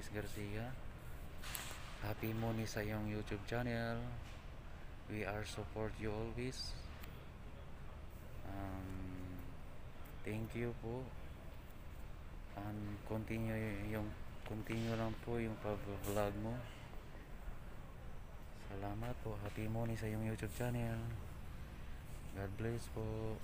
Janice Garcia. Happy Moni sa iyong YouTube channel. We are support you always. Um, thank you po. And continue yung continue lang po yung pag-vlog mo. Salamat po. Happy Moni sa iyong YouTube channel. God bless po.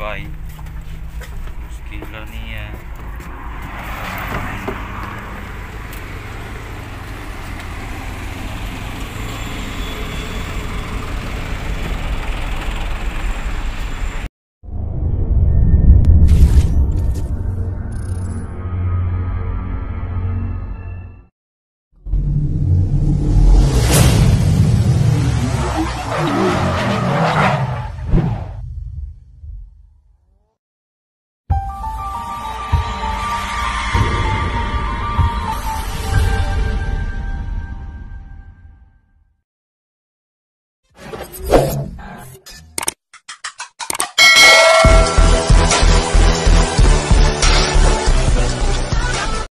vai.